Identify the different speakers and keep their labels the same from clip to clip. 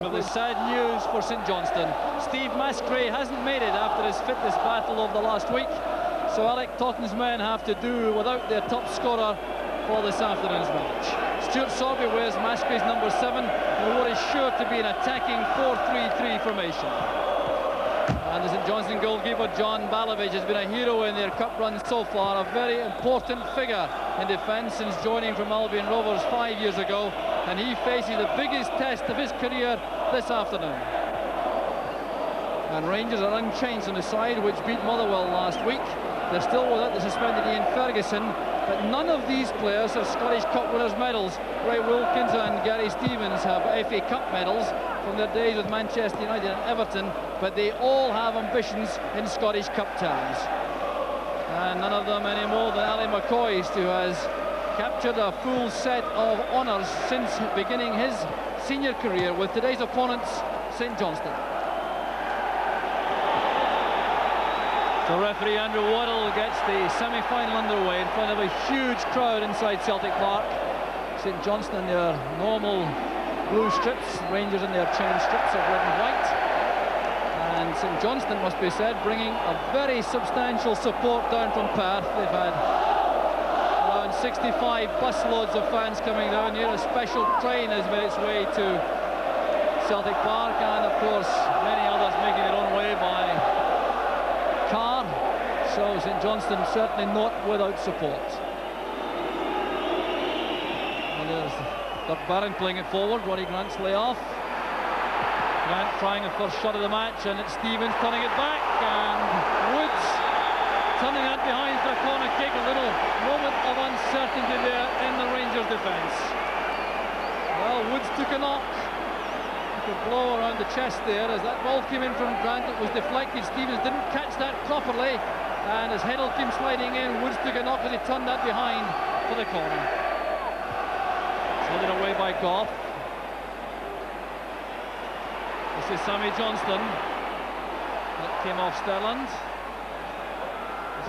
Speaker 1: With the sad news for St Johnstone, Steve Maskrey hasn't made it after his fitness battle of the last week, so Alec Totten's men have to do without their top scorer for this afternoon's match. Stuart Sorbie wears Maskrey's number seven in what is sure to be an attacking 4-3-3 formation. And the St Johnstone goalkeeper John Balavage has been a hero in their cup run so far, a very important figure in defence since joining from Albion Rovers five years ago and he faces the biggest test of his career this afternoon. And Rangers are unchanged on the side which beat Motherwell last week. They're still without the suspended Ian Ferguson, but none of these players have Scottish Cup winners' medals. Ray Wilkins and Gary Stevens have FA Cup medals from their days with Manchester United and Everton, but they all have ambitions in Scottish Cup terms. And none of them any more than Ali McCoist, who has captured a full set of honours since beginning his senior career with today's opponents, St Johnstone. So referee Andrew Waddell gets the semi-final underway in front of a huge crowd inside Celtic Park. St Johnstone in their normal blue strips, Rangers in their chain strips of red and white. And St Johnstone, must be said, bringing a very substantial support down from Perth. They've had 65 busloads of fans coming down here. A special train has made its way to Celtic Park and of course many others making their own way by car. So St Johnstone certainly not without support. And there's Doug Barron playing it forward, Roddy Grant's layoff. Grant trying a first shot of the match and it's Stevens turning it back and Woods turning that behind for corner kick. A little moment of uncertainty there in the Rangers defence. Well, Woods took a knock. A blow around the chest there as that ball came in from Grant. It was deflected. Stevens didn't catch that properly. And as Heddle came sliding in, Woods took a knock as he turned that behind for the corner. Headed away by Gough. This is Sammy Johnston. That came off Sterland.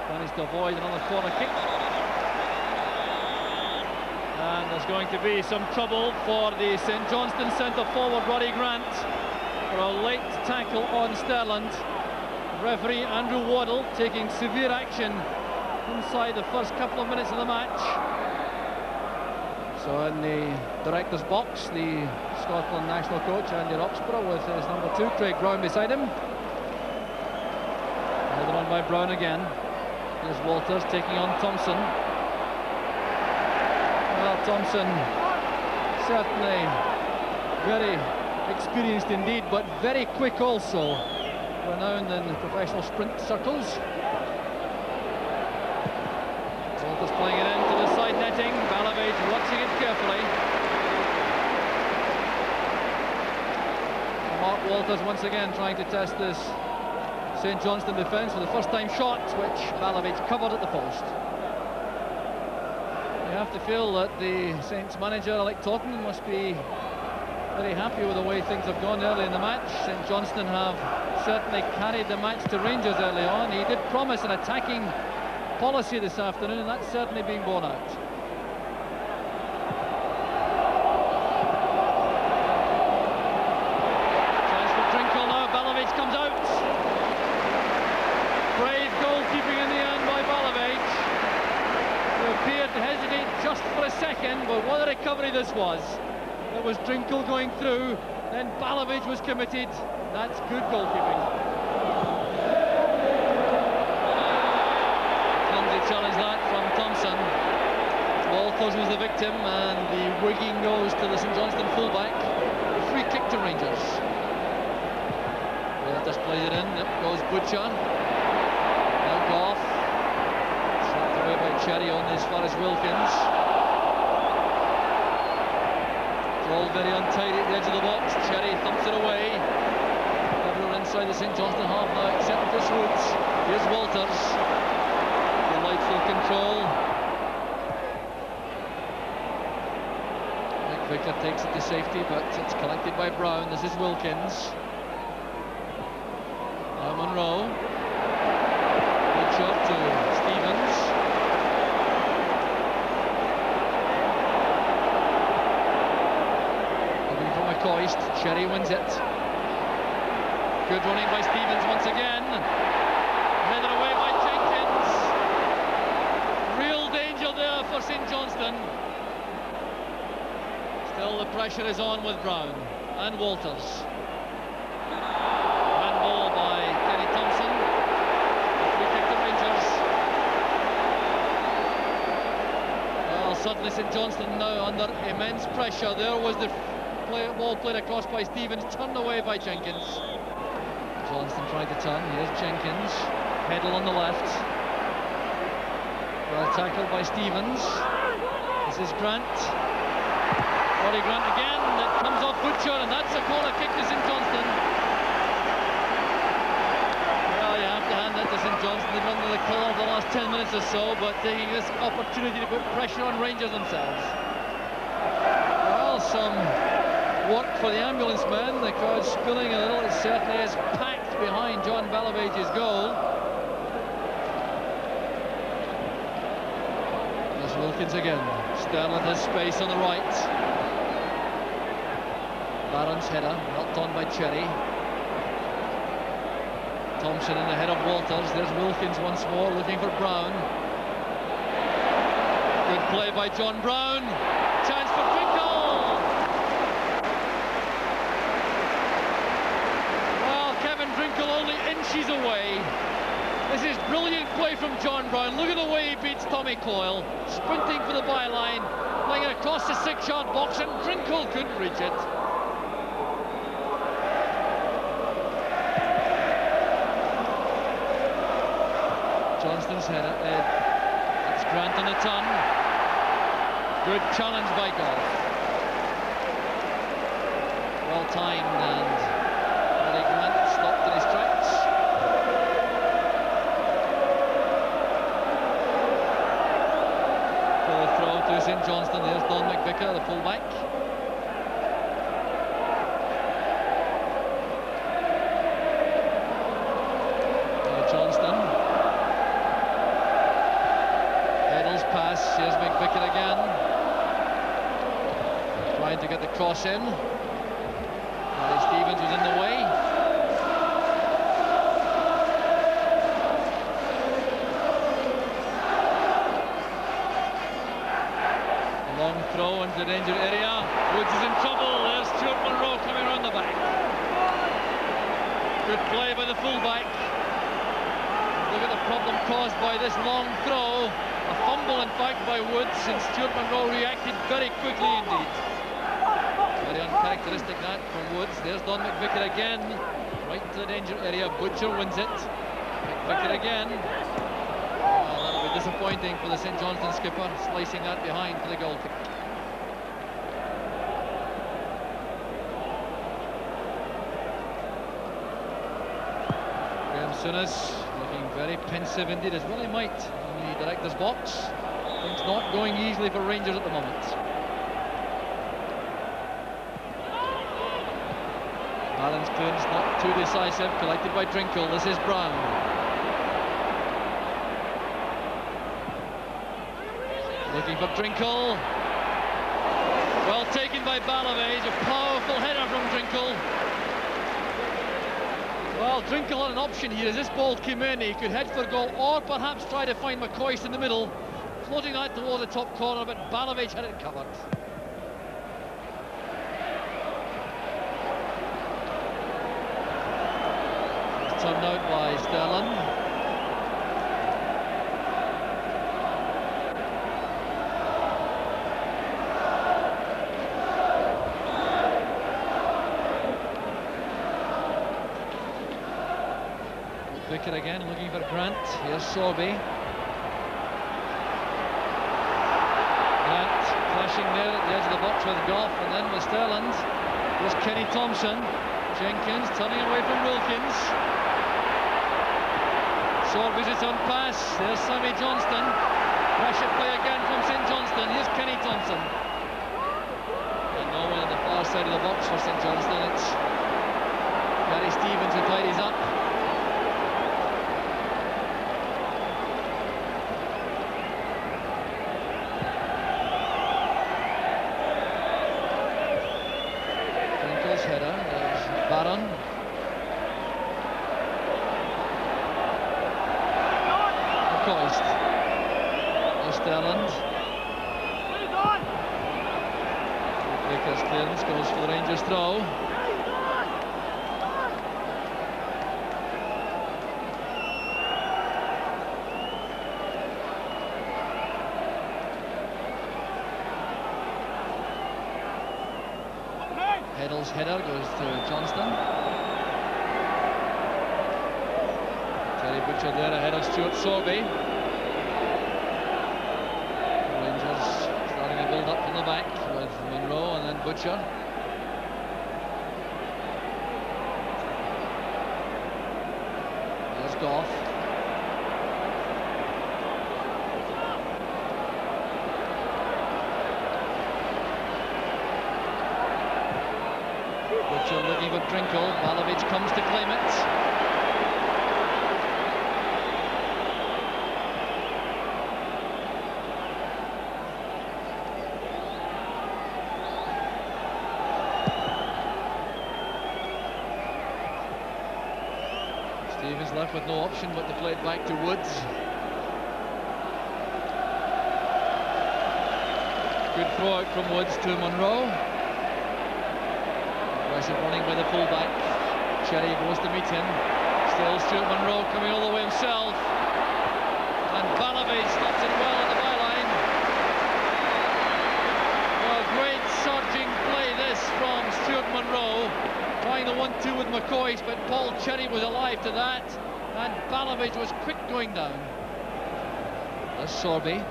Speaker 1: Managed to avoid another corner kick. And there's going to be some trouble for the St Johnstone centre forward, Roddy Grant, for a late tackle on Sterland. Referee Andrew Waddell taking severe action inside the first couple of minutes of the match. So in the director's box, the Scotland national coach Andy Roxburgh with his number two, Craig Brown beside him. Headed on by Brown again. Here's Walters taking on Thompson. Well, Thompson certainly very experienced indeed, but very quick also. Renowned in the professional sprint circles. Walters playing it into the side netting. Balavage watching it carefully. Mark Walters once again trying to test this St Johnstone defence for the first time shot, which Balavage covered at the post. You have to feel that the Saints manager, Alec Totten, must be very happy with the way things have gone early in the match. St Johnstone have certainly carried the match to Rangers early on. He did promise an attacking policy this afternoon, and that's certainly being borne out. This was. It was Drinkell going through, then Balavage was committed. That's good goalkeeping. Clumsy challenge that from Thompson. Walters was the victim, and the wigging goes to the St Johnstone fullback. Free kick to Rangers. just plays it in. Up goes Butcher. Now Gough. Swept away by Cherry on as far as Wilkins. All very untidy at the edge of the box. Cherry thumps it away. Everyone inside the St Johnstone half now, except Chris Woods. Here's Walters. Delightful control. Nick Victor takes it to safety, but it's collected by Brown. This is Wilkins. Now Munro. Good shot to Stevens. McCoist. Cherry wins it. Good running by Stevens once again. Headed away by Jenkins. Real danger there for St Johnstone. Still the pressure is on with Brown and Walters. By Thompson. Rangers. Well, suddenly St Johnstone now under immense pressure. There was the play, ball played across by Stevens, turned away by Jenkins. Johnston tried to turn. Here's Jenkins. Heddle on the left. Well tackled by Stevens. This is Grant. Roddy Grant again. It comes off Butcher, and that's a corner kick to St Johnstone. Well, you have to hand that to St Johnstone. They've been under the colour the last 10 minutes or so, but taking this opportunity to put pressure on Rangers themselves. Some work for the ambulance man? The crowd spilling a little. It certainly is packed behind John Balavage's goal. There's Wilkins again. Sterland has space on the right. Barron's header, helped on by Cherry. Thompson in the head of Walters. There's Wilkins once more looking for Brown. Good play by John Brown. Chance for Drinkell. Well, Kevin Drinkell only away. This is brilliant play from John Brown. Look at the way he beats Tommy Coyle. Sprinting for the byline, playing it across the six-yard box, and Drinkell couldn't reach it. Johnston's header. Uh, it's Grant on the turn. Good challenge by Gough. Well timed and Grant stopped in his tracks. Johnstone. There's Don McVicar, the fullback. Uh, Johnston. Heddle's pass. Here's McVicar again. Trying to get the cross in. Gary Stevens was in the way. The danger area. Woods is in trouble. There's Stuart Munro coming around the back. Good play by the fullback. Look at the problem caused by this long throw. A fumble, in fact, by Woods, and Stuart Munro reacted very quickly indeed. Very uncharacteristic that from Woods. There's Don McVicar again. Right into the danger area. Butcher wins it. McVicar again. Oh, that'll be disappointing for the St Johnstone skipper, slicing that behind for the goal kick. Souness looking very pensive indeed, as well he might in the director's box. Things not going easily for Rangers at the moment. Balance clearance not too decisive, collected by Drinkell. This is Brown. Looking for Drinkell. Well taken by Balavage, a powerful header from Drinkell. Well, Drinkell had an option here as this ball came in. He could head for goal or perhaps try to find McCoist in the middle. Floating that toward the top corner, but Balavage had it covered. It's turned out by Sterland. Vicker again looking for Grant. Here's Sorbie. Grant flashing there at the edge of the box with Gough and then with Sterland. Here's Kenny Thompson. Jenkins turning away from Wilkins. Sorbie's its on pass. There's Sammy Johnston. Pressure play again from St Johnstone. Here's Kenny Thompson. And no on the far side of the box for St Johnstone. It's Gary Stevens who tidies up. Barron. McCoist. Clearance goes for the Rangers throw. Heddle's header goes to Johnston. Terry Butcher there ahead of Stuart Sorbie. Rangers starting to build up from the back Munro and then Butcher. There's Gough. Butcher looking for Drinkell. Balavage comes to claim it. With no option but to play it back to Woods. Good throw out from Woods to Munro. Aggressive running by the fullback. Cherry goes to meet him. Still Stuart Munro coming all the way himself. And Balavage stops it well at the byline. Well, great surging play this from Stuart Munro. Trying the 1-2 with McCoy, but Paul Cherry was alive to that. And Balavage was quick going down. There's Sorbie.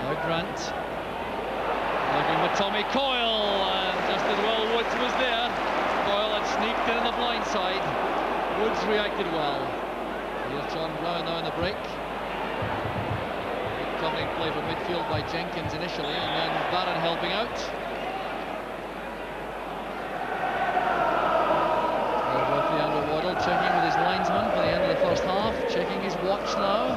Speaker 1: Now Grant. Looking for Tommy Coyle, and just as well Woods was there. Coyle had sneaked in on the blind side. Woods reacted well. Here's John Brown now in the break. Good covering play from midfield by Jenkins initially, and then Barron helping out. There's referee Andrew Waddell checking with his linesman for the end of the first half, checking his watch now.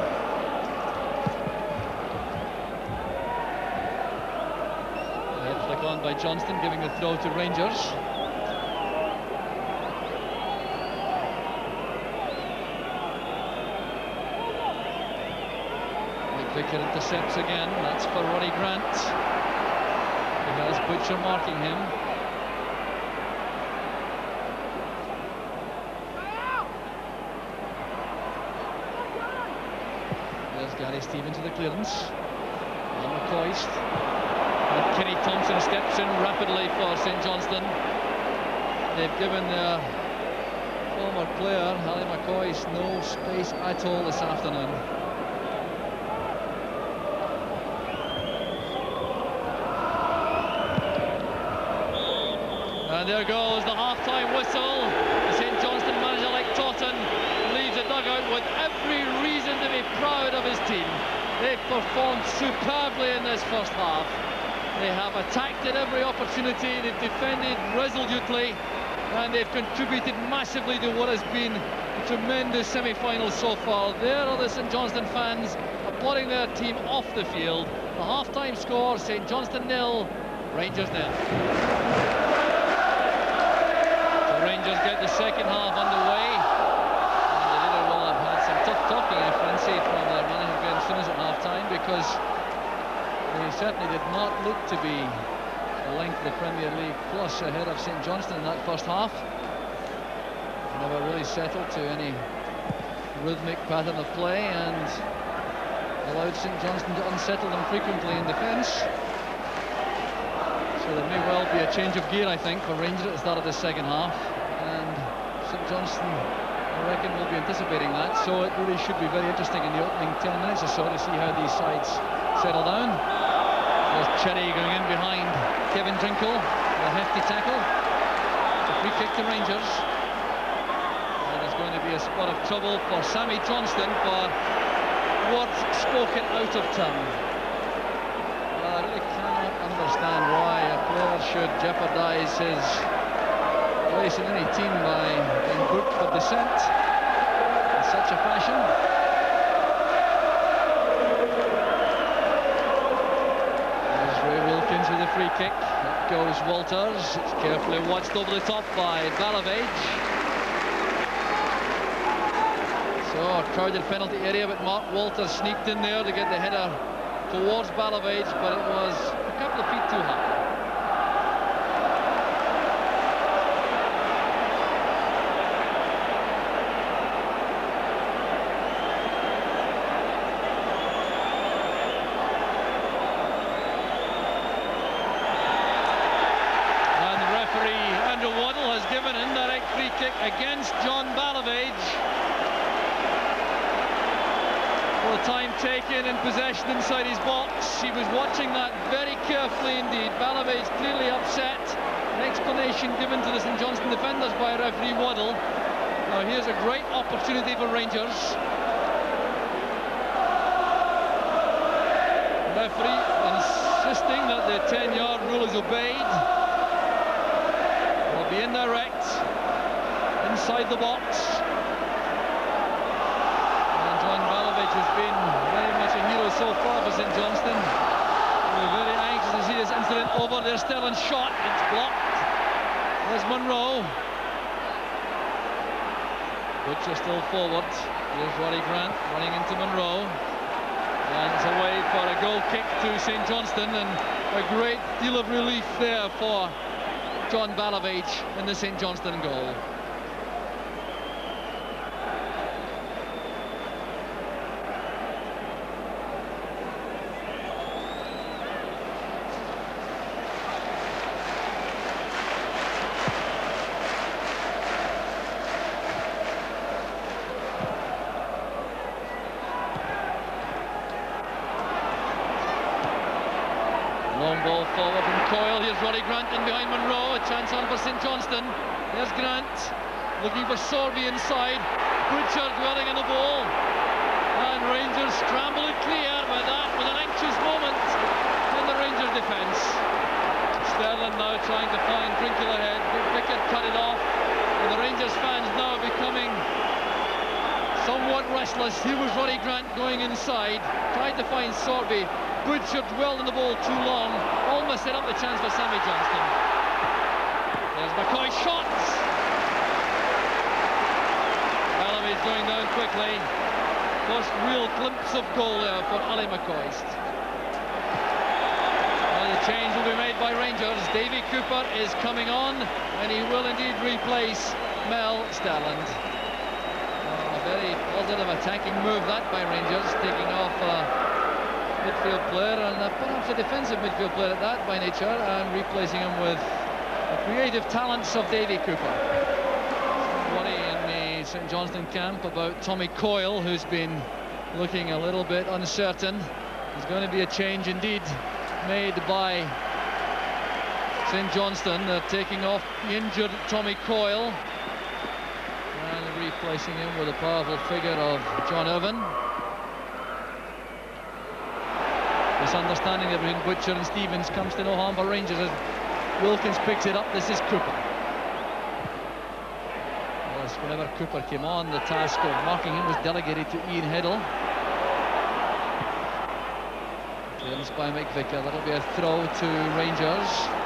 Speaker 1: On by Johnston, giving the throw to Rangers. McVicar intercepts again. That's for Roddy Grant. He has Butcher marking him. There's Gary Stevens with the clearance. And McCoist. Kenny Thompson steps in rapidly for St Johnstone. They've given their former player, Ally McCoist, no space at all this afternoon. And there goes the half-time whistle. The St Johnstone manager Alec Totten leaves the dugout with every reason to be proud of his team. They've performed superbly in this first half. They have attacked at every opportunity, they've defended resolutely, and they've contributed massively to what has been a tremendous semi-final so far. There are the St Johnstone fans applauding their team off the field. The half-time score, St Johnstone nil, Rangers nil. The Rangers get the second half underway. And they really will have had some tough talking, I fancy, eh, from their manager Graeme Souness at half-time because they certainly did not look to be the length of the Premier League plus ahead of St Johnstone in that first half. Never really settled to any rhythmic pattern of play and allowed St Johnstone to unsettle them frequently in defence. So there may well be a change of gear, I think, for Rangers at the start of the second half. And St Johnstone, I reckon, will be anticipating that. So it really should be very interesting in the opening 10 minutes or so to see how these sides settle down. Cherry going in behind Kevin Drinkell a hefty tackle. A free kick to Rangers. And there's going to be a spot of trouble for Sammy Johnston for words spoken out of turn. Well, I really cannot understand why a player should jeopardise his place in any team by being booked for dissent in such a fashion. Kick. goes Walters. It's carefully watched over the top by Balavage. So crowded penalty area, but Mark Walters sneaked in there to get the header towards Balavage, but it was a couple of feet too high. against John Balavage. For the time taken in possession inside his box. He was watching that very carefully indeed. Balavage clearly upset. An explanation given to the St Johnstone defenders by referee Waddell. Now here's a great opportunity for Rangers. Referee insisting that the 10-yard rule is obeyed. Will be indirect inside the box. And John Balavage has been very much a hero so far for St Johnstone. We're very anxious to see this over. There's Sterland shot. It's blocked. There's Munro. Butcher still forward. Here's Roddy Grant running into Munro. And it's away for a goal kick to St Johnstone and a great deal of relief there for John Balavage in the St Johnstone goal. There's Grant looking for Sorbie inside. Butcher dwelling on the ball. And Rangers scramble it clear, but that was an anxious moment in the Rangers defence. Sterland now trying to find Drinkell ahead. Vickett cut it off. And the Rangers fans now becoming somewhat restless. Here was Roddy Grant going inside. Tried to find Sorbie. Butcher dwelled on the ball too long. Almost set up the chance for Sammy Johnston. There's McCoy shots. Bellamy's going down quickly. First real glimpse of goal there for Ally McCoist. Well, the change will be made by Rangers. Davy Cooper is coming on, and he will indeed replace Mel Sterland. Uh, a very positive attacking move that by Rangers, taking off a midfield player and uh, perhaps a defensive midfield player at that by nature, and replacing him with the creative talents of Davy Cooper. Worry in the St Johnstone camp about Tommy Coyle, who's been looking a little bit uncertain. There's going to be a change indeed made by St Johnstone. They're taking off the injured Tommy Coyle and replacing him with a powerful figure of John Irvine. This understanding between Butcher and Stevens comes to no harm for Rangers as Wilkins picks it up. This is Cooper. Well, whenever Cooper came on, the task of marking him was delegated to Ian Heddle. Clearance by McVicar. That'll be a throw to Rangers.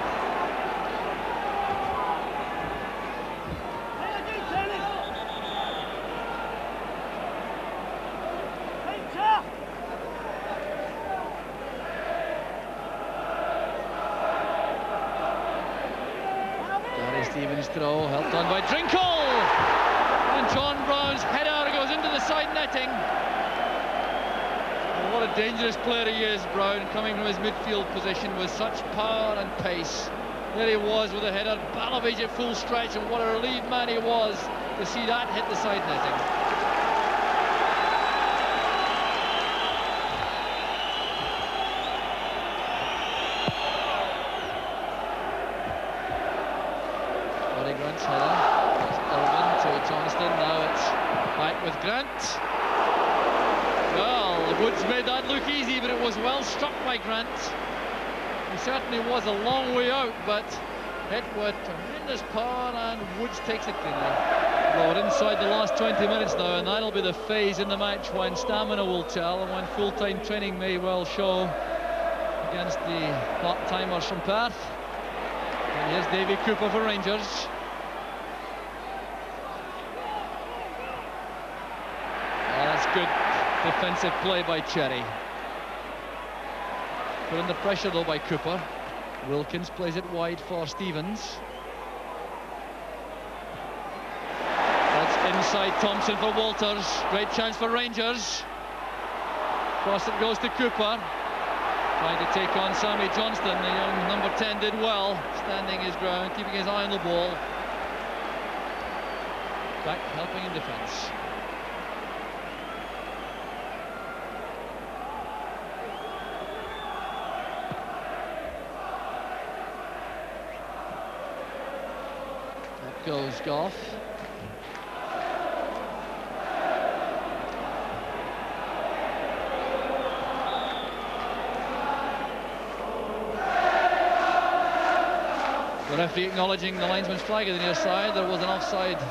Speaker 1: throw, helped on by Drinkell! And John Brown's header goes into what a dangerous player he is, Brown, coming from his midfield position with such power and pace. There he was with a header, Balavage at full stretch, and what a relief man he was to see that hit the side netting. Grant. He certainly was a long way out, but hit with tremendous power, and Woods takes it cleanly. Well, we're inside the last 20 minutes now, phase in the match when stamina will tell and when full-time training may well show against the part-timers from Perth. And here's Davy Cooper for Rangers. Oh, that's good defensive play by Cherry. Put under pressure though by Cooper. Wilkins plays it wide for Stevens. Inside Thompson for Walters. Great chance for Rangers. Cross it goes to Cooper. Trying to take on Sammy Johnston. The young number 10 did well, standing his ground, keeping his eye on the ball. Back helping in defence. goes Gough. The referee acknowledging the linesman's flag at the near side. There was an offside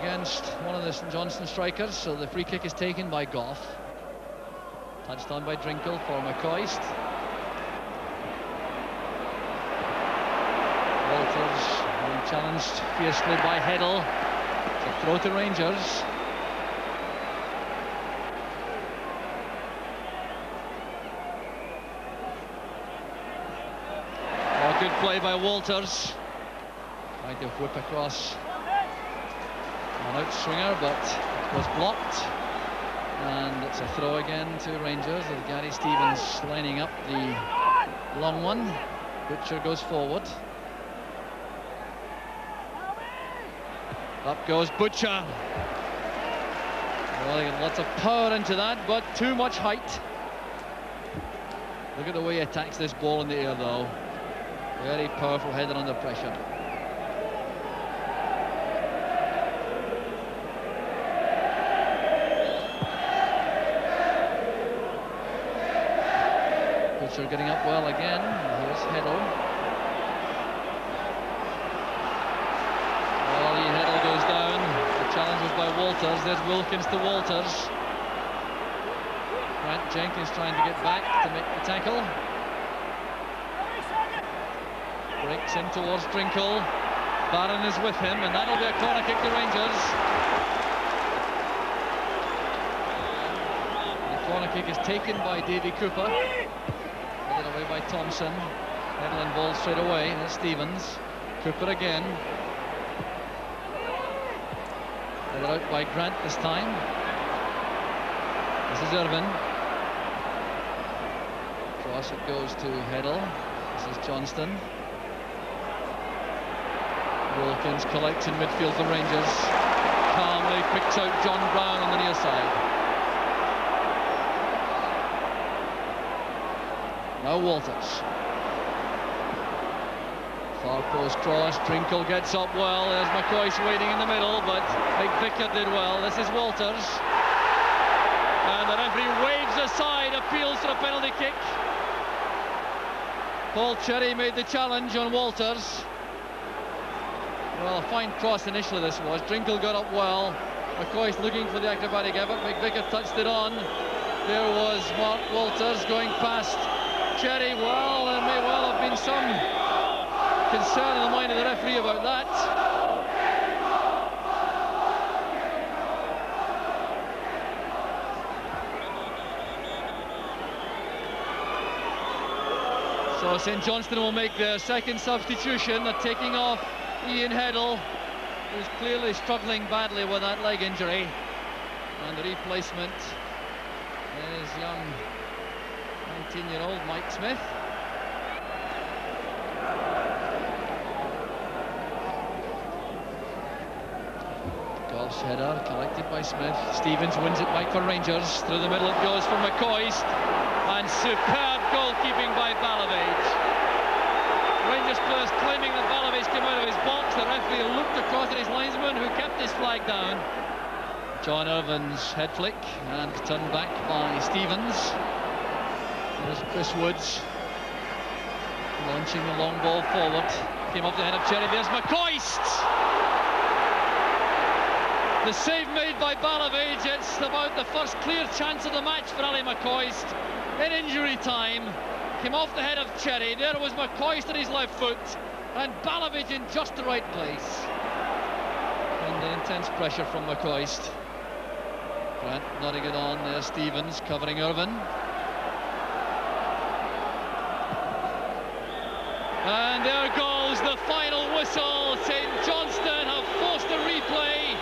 Speaker 1: against one of the St Johnstone strikers, so the free kick is taken by Gough. Touched on by Drinkell for McCoist. Walters being challenged fiercely by Heddle. To throw to Rangers. Oh, good play by Walters. Tried to whip across an out swinger, but it was blocked. And it's a throw again to Rangers with Gary Stevens lining up the long one. Butcher goes forward. Up goes Butcher. Well, lots of power into that, but too much height. Look at the way he attacks this ball in the air, though. Very powerful header under pressure. Butcher getting up well again. Here's Heddle. Challenge was by Walters. There's Wilkins to Walters. Grant Jenkins trying to get back to make the tackle. Breaks in towards Drinkell. Barron is with him, and that'll be a corner kick to Rangers. The corner kick is taken by Davy Cooper. Pulled away by Thompson. Headland ball straight away. That's Stevens. Cooper again. Headed out by Grant this time. This is Irvin. Cross it goes to Heddle. This is Johnston. Wilkins collects in midfield for Rangers. Calmly picks out John Brown on the near side. Now Walters. Far post cross, Drinkell gets up well, there's McCoist waiting in the middle, but McVicar did well. This is Walters. And the referee waves aside, appeals for a penalty kick. Paul Cherry made the challenge on Walters. Well, a fine cross initially this was. Drinkell got up well. McCoist looking for the acrobatic effort. McVicar touched it on. There was Mark Walters going past Cherry. Well, there may well have been some concern in the mind of the referee about that. So St Johnstone will make their second substitution. They're taking off Ian Heddle, who's clearly struggling badly with that leg injury. And the replacement is young 19-year-old Mike Smith. Goal header collected by Smith. Stevens wins it back for Rangers. Through the middle it goes for McCoist. And superb goalkeeping by Balavage. Rangers players claiming that Balavage came out of his box. The referee looked across at his linesman who kept his flag down. John Irvin's head flick and turned back by Stevens. There's Chris Woods launching the long ball forward. Came off the head of Cherry. There's McCoist. The save made by Balavage, it's about the first clear chance of the match for Ali McCoist in injury time. Came off the head of Cherry. There was McCoist his left foot. And Balavage in just the right place. And the intense pressure from McCoist. Grant nodding it on there. Stevens covering Irvin. And there goes the final whistle. St Johnstone have forced a replay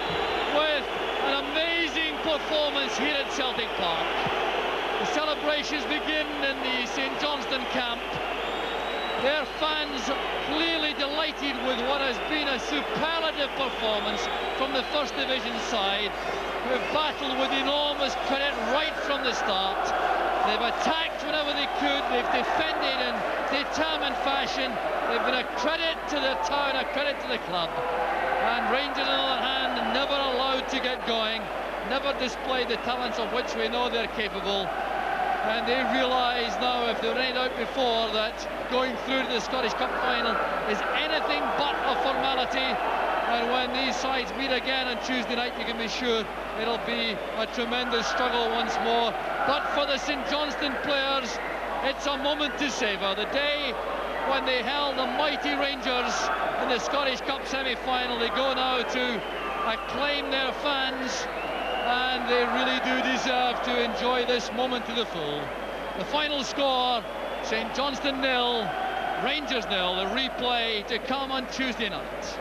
Speaker 1: with an amazing performance here at Celtic Park. Celebrations begin in the St Johnstone camp. Their fans clearly delighted with what has been a superlative performance from the First Division side, who have battled with enormous credit right from the start. They've attacked whenever they could, they've defended in determined fashion, they've been a credit to the town, a credit to the club. And Rangers, on the other hand, never allowed to get going, never displayed the talents of which we know they're capable and they realise now if they were out before that going through to the Scottish Cup final is anything but a formality. And when these sides meet again on Tuesday night you can be sure it'll be a tremendous struggle once more. But for the St. Johnstone players it's a moment to savour. The day when they held the mighty Rangers in the Scottish Cup semi-final they go now to acclaim their fans and they really do deserve to enjoy this moment to the full. The final score, St Johnstone nil, Rangers nil, the replay to come on Tuesday night.